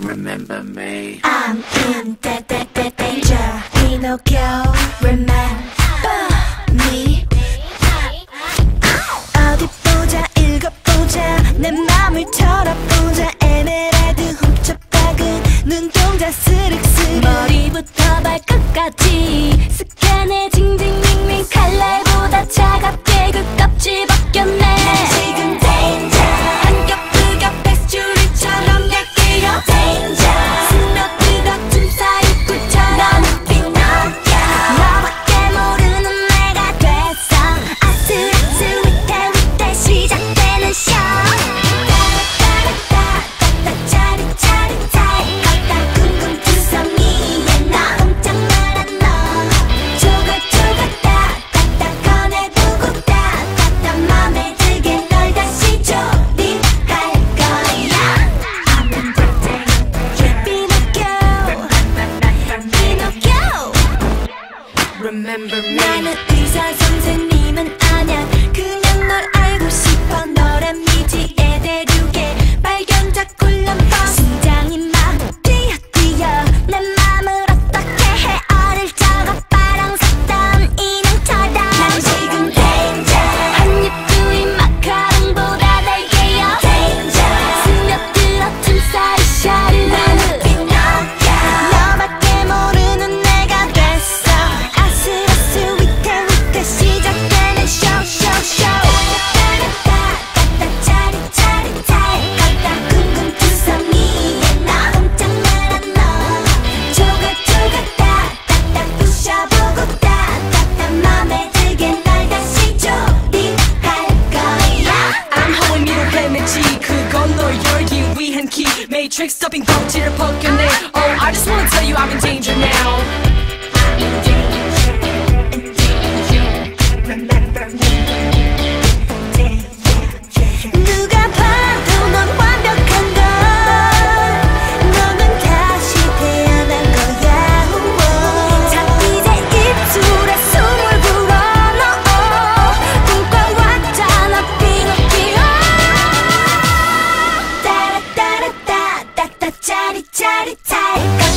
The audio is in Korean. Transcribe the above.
Remember me. I'm in da da da danger. Pinocchio, remember me. 어디 보자, 읽어보자. 내 맘을 털어보자. 에메랄드 훔쳐 박은 눈동자 스릭스릭. 머리부터 발끝까지. remember me. 나는 의사 선생님은 아냐 그냥 널 알고 싶어. 너라면 trick stopping go to the poker Oh, I just wanna tell you I'm in danger now. In danger. tidy, tidy, tidy.